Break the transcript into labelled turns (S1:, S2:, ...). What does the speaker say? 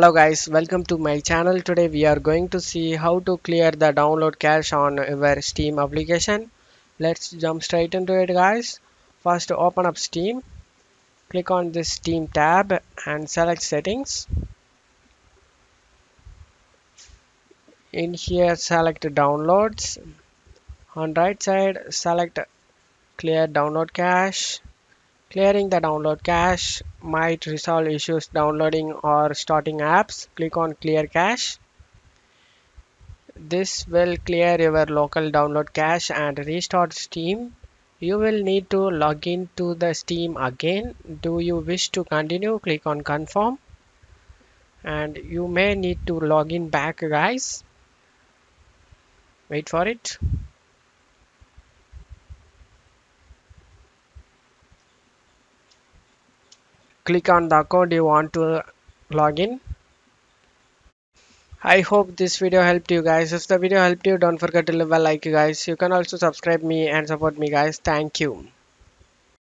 S1: Hello guys, welcome to my channel. Today we are going to see how to clear the download cache on your Steam application. Let's jump straight into it guys. First open up Steam. Click on this Steam tab and select settings. In here select downloads. On right side select clear download cache Clearing the download cache might resolve issues downloading or starting apps. Click on clear cache. This will clear your local download cache and restart Steam. You will need to log in to the Steam again. Do you wish to continue? Click on confirm. And you may need to log in back guys. Wait for it. Click on the account you want to log in. I hope this video helped you guys. If the video helped you don't forget to leave a like guys. You can also subscribe me and support me guys. Thank you